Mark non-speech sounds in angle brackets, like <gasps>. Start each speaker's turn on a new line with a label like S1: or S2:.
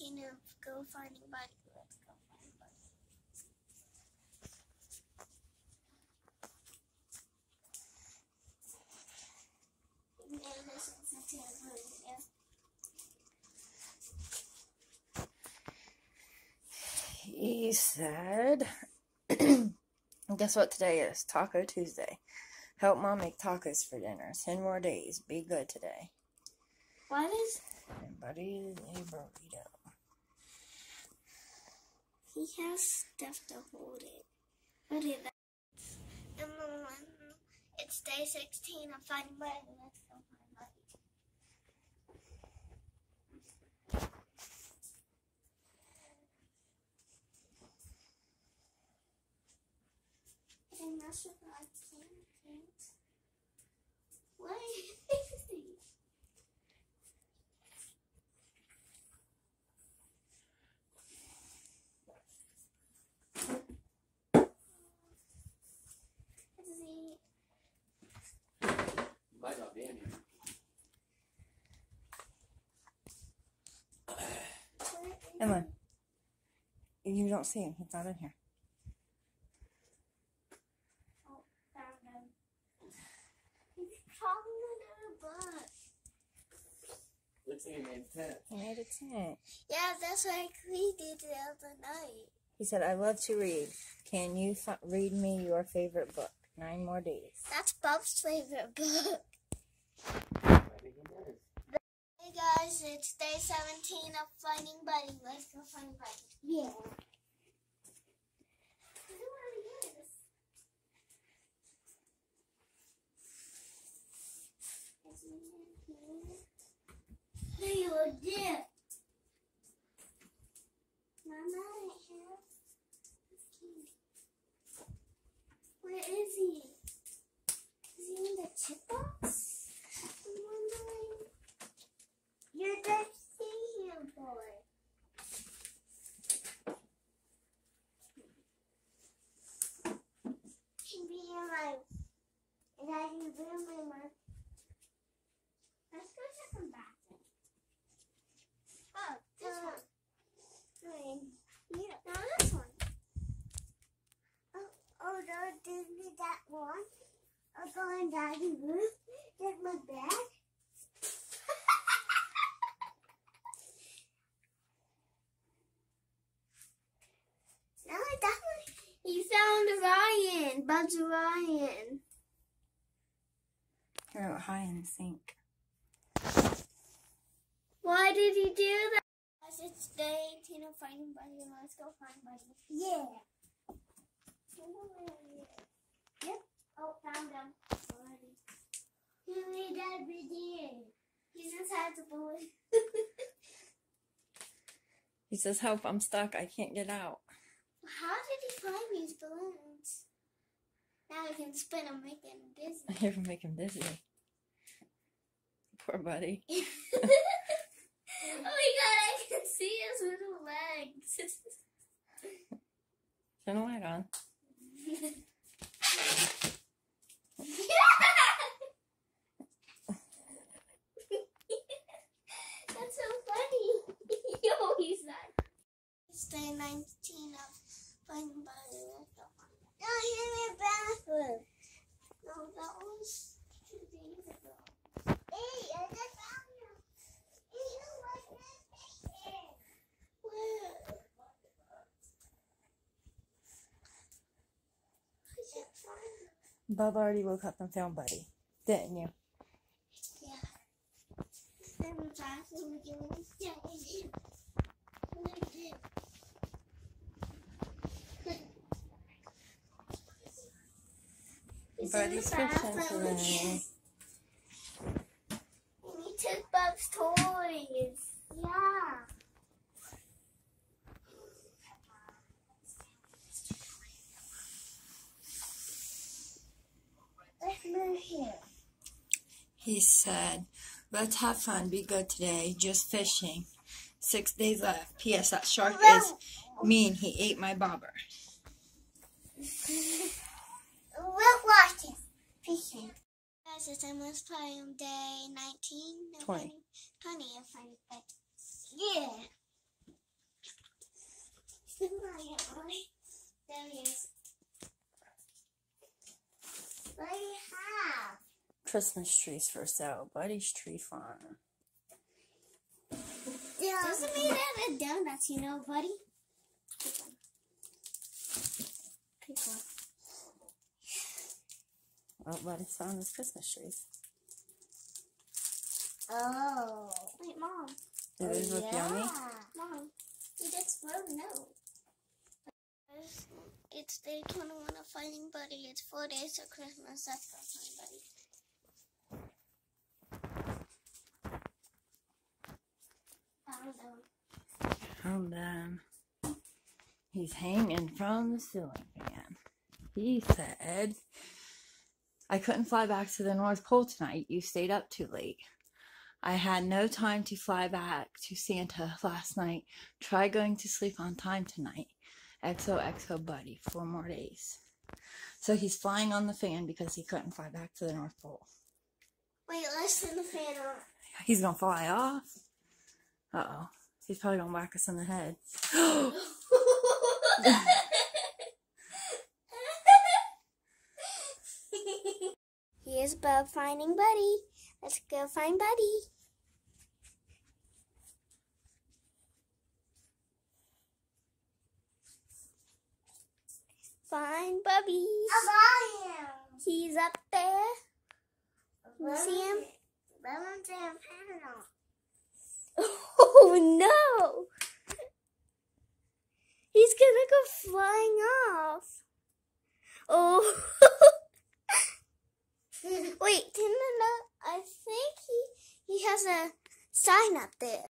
S1: 19 of Go Finding Buddy. Let's go find Buddy. And this is a terrible video.
S2: He said, <clears throat> Guess what today is? Taco Tuesday. Help mom make tacos for dinner. 10 more days. Be good today.
S1: What is
S2: And Buddy is a burrito.
S1: He has stuff to hold it? What is that? It's day 16 of Finding Buddy. Let's go find sure if I can, can't. What is this? Let's see.
S3: Might not be in here.
S1: Where is
S2: Emma, you don't see him. He's not in here.
S1: Oh, found him. He's crawling in a butt.
S3: Looks like he made a tent.
S2: He made a tent.
S1: Yeah, that's like we did the other night.
S2: He said, I love to read. Can you f- read me your favorite book? Nine more days.
S1: That's Bob's favorite book.
S3: Maybe he does.
S1: Hey guys, it's day 17 of Finding Buddy. Let's go find Buddy. Yeah. Don't know where he is. Is he in here? Hey, you're dead. Mama, right here. Where is he? Is he in the chip box? I'm wondering. You're the see him boy. Should be in my. And I can bring my mom. Let's go check him back. Oh, this one. Wait. Yeah. No, this one. Oh, oh, no, did me that one. I'll go in daddy's room. Get my bag. <laughs> No, that one. He found Ryan. Buzz Ryan.
S2: Here, out high in the sink.
S1: Why did he do that? Guys, it's day 18 of finding Buddy. Let's go find Buddy. Yeah. Oh, found him. Already. He made that video. He's inside the balloon.
S2: He says, Help, I'm stuck. I can't get out.
S1: How did he find these balloons? Now we can spin them, make them <laughs> dizzy.
S2: You're gonna make him dizzy. Poor buddy. <laughs> <laughs>
S1: oh my god, I can see his little legs.
S2: Turn the light on.
S1: That's so funny. Yo, he's not. It's day 19 of Finding Buddy. Let's go find it. No, in the bathroom. No, that was two days ago. Hey, I just found. Hey, you like this? Where? I just found him.
S2: Bub already woke up and found Buddy. Didn't you?
S1: Yeah. Then the bathroom again. Yeah, I did. I did. He's in the
S2: Buddy's fishing
S1: bathroom
S2: today.
S1: Again. And he took Bub's toys. Yeah. Let's move here.
S2: He said, Let's have fun. Be good today. Just fishing. Six days left. P.S. That shark is mean. He ate my bobber. <laughs>
S1: It. Fishing. Guys, it's almost time day 19. no,
S2: 20.
S1: 20 of Finding Buddy. Yeah. There he is. What do you have?
S2: Christmas trees for sale. Buddy's Tree Farm. Yeah.
S1: Doesn't mean that a donuts, you know, buddy. Pick one. Pick one.
S2: Oh, Buddy's found his Christmas trees.
S1: Oh. Wait, mom.
S2: Do these look yummy?
S1: Mom, you just wrote a note. It's day 21 of Fighting Buddy. It's four days of Christmas. That's for Fighting Buddy. Found them.
S2: Found them. He's hanging from the ceiling fan. He said, I couldn't fly back to the North Pole tonight. You stayed up too late. I had no time to fly back to Santa <laughs> last night. Try going to sleep on time tonight. XOXO buddy, four more days. So he's flying on the fan because he couldn't fly back to the North Pole.
S1: Wait, let's turn the fan on.
S2: He's gonna fly off. Uh oh. He's probably gonna whack us in the head. <gasps> <laughs> <laughs>
S1: Finding Buddy. Let's go find Buddy. Find Bubby. He's up there. You see him? <laughs> Oh no! He's gonna go flying off. Oh. <laughs> Wait, Tinder, I think he he has a sign up there.